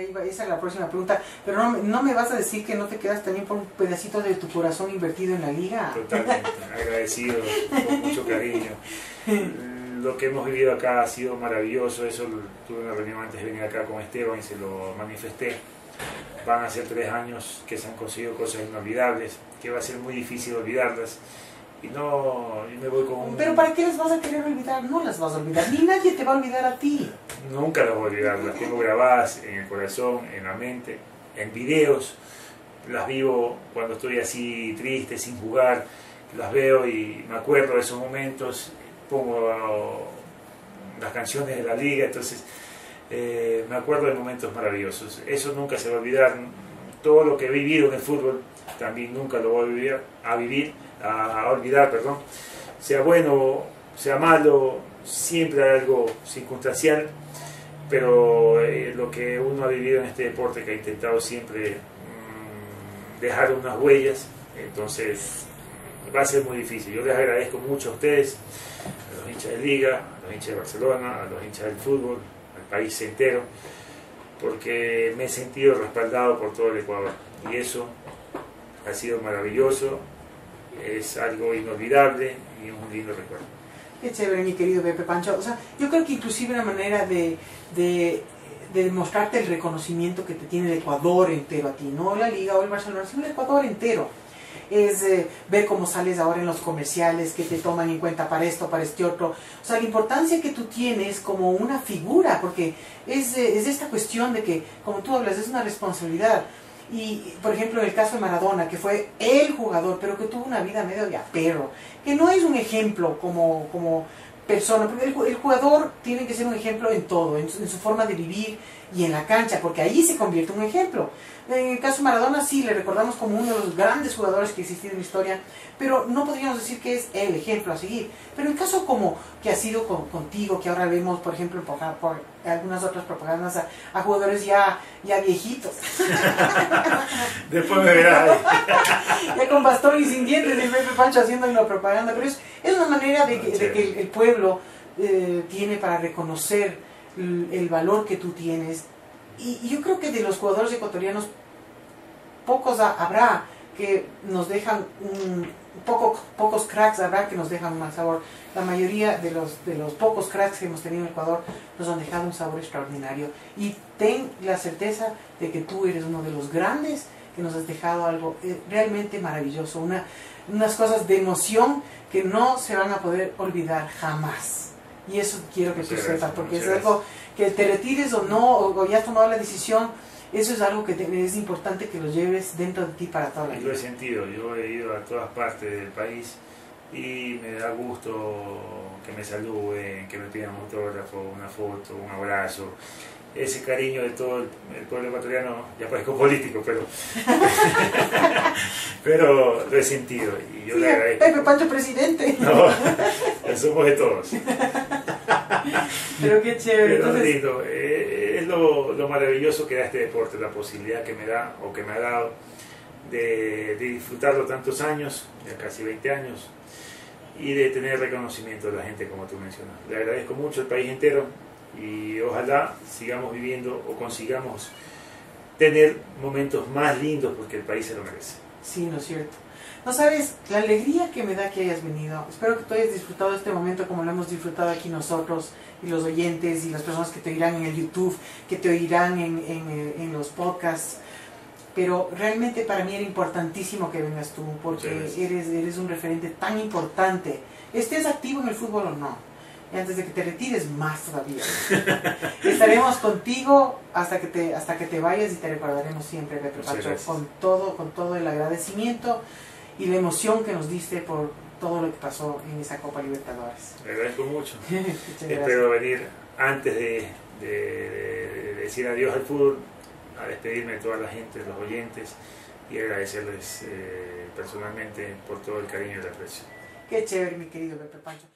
esa es la próxima pregunta. Pero no, no, me vas a decir que no te quedas también por un pedacito de tu corazón invertido en la liga. Totalmente, agradecido, con mucho cariño. Lo que hemos vivido acá ha sido maravilloso. Eso tuve una reunión antes de venir acá con Esteban y se lo manifesté. Van a ser tres años que se han conseguido cosas inolvidables, que va a ser muy difícil olvidarlas y no y me voy con un... Pero ¿para qué las vas a querer olvidar? No las vas a olvidar, ni nadie te va a olvidar a ti. Nunca las voy a olvidar, las tengo grabadas en el corazón, en la mente, en videos, las vivo cuando estoy así triste, sin jugar, las veo y me acuerdo de esos momentos, pongo las canciones de la liga, entonces eh, me acuerdo de momentos maravillosos. Eso nunca se va a olvidar. Todo lo que he vivido en el fútbol también nunca lo voy a vivir, a vivir a, olvidar, perdón, sea bueno, sea malo, siempre hay algo circunstancial, pero eh, lo que uno ha vivido en este deporte, que ha intentado siempre mm, dejar unas huellas, entonces va a ser muy difícil. Yo les agradezco mucho a ustedes, a los hinchas de Liga, a los hinchas de Barcelona, a los hinchas del fútbol, al país entero, porque me he sentido respaldado por todo el Ecuador y eso ha sido maravilloso es algo inolvidable y un lindo recuerdo. Qué chévere, mi querido Pepe Pancho. O sea, yo creo que inclusive una manera de, de, de mostrarte el reconocimiento que te tiene el Ecuador entero a ti, no la Liga o el Barcelona, sino el Ecuador entero. Es eh, ver cómo sales ahora en los comerciales, que te toman en cuenta para esto, para este otro. O sea, la importancia que tú tienes como una figura, porque es, eh, es esta cuestión de que, como tú hablas, es una responsabilidad. Y, por ejemplo, en el caso de Maradona, que fue el jugador, pero que tuvo una vida medio de perro, que no es un ejemplo como, como persona, porque el, jugador tiene que ser un ejemplo en todo, en su, forma de vivir y en la cancha, porque ahí se convierte en un ejemplo. En el caso de Maradona sí, le recordamos como uno de los grandes jugadores que existido en la historia, pero no podríamos decir que es el ejemplo a seguir. Pero en caso como que ha sido contigo, que ahora vemos, por ejemplo, por, por algunas otras propagandas a, jugadores ya, ya viejitos. Después me verás. bastón y sin dientes, el Pepe Pancho haciendo una propaganda, pero es, es una manera de que, de que el, pueblo eh, tiene para reconocer el, valor que tú tienes. Y, yo creo que de los jugadores ecuatorianos, pocos habrá que nos dejan un, poco, pocos cracks habrá que nos dejan un mal sabor. La mayoría de los, de los pocos cracks que hemos tenido en Ecuador nos han dejado un sabor extraordinario. Y ten la certeza de que tú eres uno de los grandes que nos has dejado algo eh, realmente maravilloso, una, unas cosas de emoción que no se van a poder olvidar jamás. Y eso quiero que tú sepas, porque es algo que te retires o no, o ya has tomado la decisión, eso es algo que es importante que lo lleves dentro de ti para toda la vida. Yo he sentido, yo he ido a todas partes del país y me da gusto que me saluden, que me pidan un autógrafo, una foto, un abrazo. Ese cariño de todo el, pueblo ecuatoriano, ya parezco político, pero, pero lo he sentido y yo le agradezco. Pepe Pancho presidente. No, somos de todos. pero qué chévere. Pero lindo. Eh, es lo, maravilloso que da este deporte, la posibilidad que me da o que me ha dado de, disfrutarlo tantos años, ya casi 20 años, y de tener reconocimiento de la gente como tú mencionas. Le agradezco mucho al país entero y ojalá sigamos viviendo o consigamos tener momentos más lindos porque el país se lo merece. Sí, ¿no es cierto? No sabes la alegría que me da que hayas venido. Espero que tú hayas disfrutado este momento como lo hemos disfrutado aquí nosotros y los oyentes y las personas que te oirán en el YouTube, que te oirán en, en, en los podcasts. Pero realmente para mí era importantísimo que vengas tú porque eres, eres un referente tan importante. Estés activo en el fútbol o no. Y antes de que te retires, más todavía. Estaremos contigo hasta que te hasta que te vayas y te recordaremos siempre, Pepe Pacho, con todo, con todo el agradecimiento y la emoción que nos diste por todo lo que pasó en esa Copa Libertadores. Le agradezco mucho. Espero venir antes de, decir adiós al fútbol, a despedirme de toda la gente, los oyentes y agradecerles eh, personalmente por todo el cariño y el aprecio. Qué chévere, mi querido Pepe Pancho.